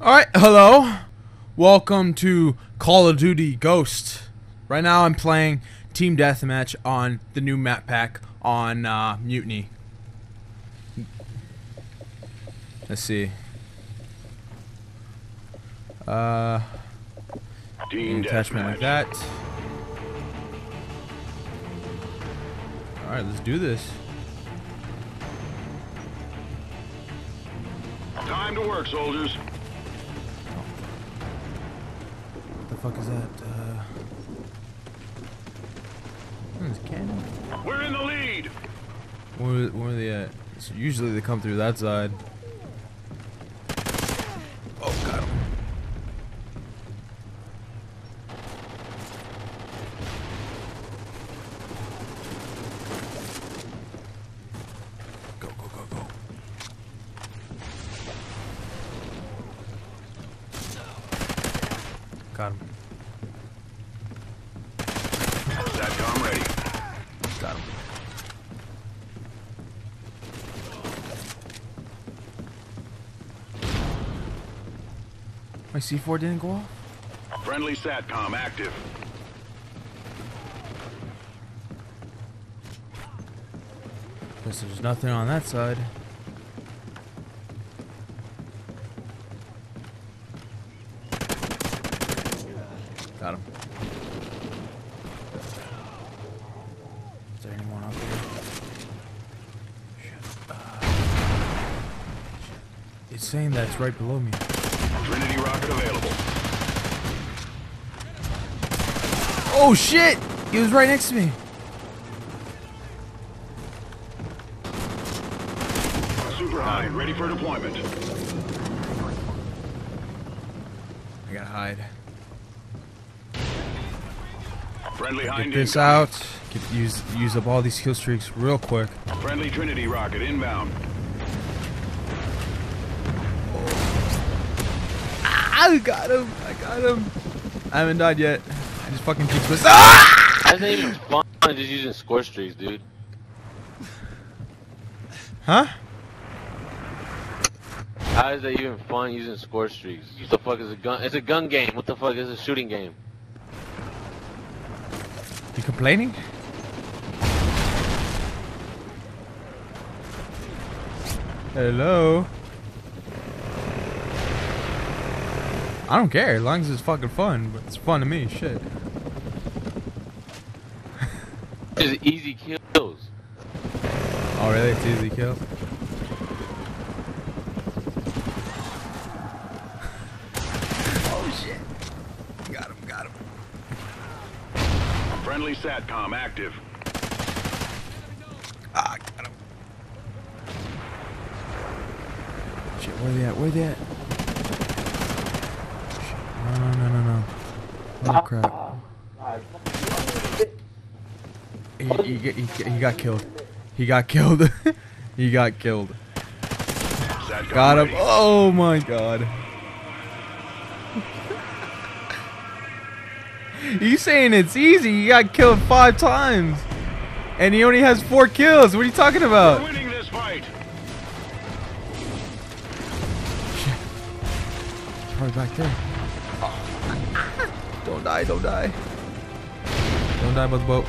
Alright, hello. Welcome to Call of Duty Ghost. Right now I'm playing Team Deathmatch on the new map pack on uh, Mutiny. Let's see. Uh, Team attachment like that. Alright, let's do this. Time to work, soldiers. Fuck is that? Uh, hmm, it's a cannon? We're in the lead. Where, where are they at? So usually they come through that side. Oh, got him. Go, go, go, go. Got him. Satcom ready. Got him. My C4 didn't go off? Friendly Satcom active. Guess there's nothing on that side. Got him. Is there anyone up here? Shit. Uh, shit. It's saying that it's right below me. Trinity rocket available. Oh shit! He was right next to me. Super high, ready for deployment. I gotta hide. Friendly Get this incoming. out. Get, use use up all these kill streaks real quick. Friendly Trinity rocket inbound. I got him. I got him. I haven't died yet. I just fucking keep this. Ah! That's not even fun just using score streaks, dude. Huh? How is that even fun using score streaks? What the fuck is a gun? It's a gun game. What the fuck is a shooting game? You complaining? Hello. I don't care as long as it's fucking fun. But it's fun to me. Shit. It's easy kills. Oh really? It's easy kill. oh shit! Got him. Got him. Friendly Satcom active. Ah, got him. Shit, where they at? Where they at? Shit. No, no, no, no, no. Oh crap. He, he, he, he got killed. He got killed. he got killed. Got him. Oh my god. He's saying it's easy. He got killed five times. And he only has four kills. What are you talking We're about? winning this fight. Probably back there. Don't die, don't die. Don't die by the boat.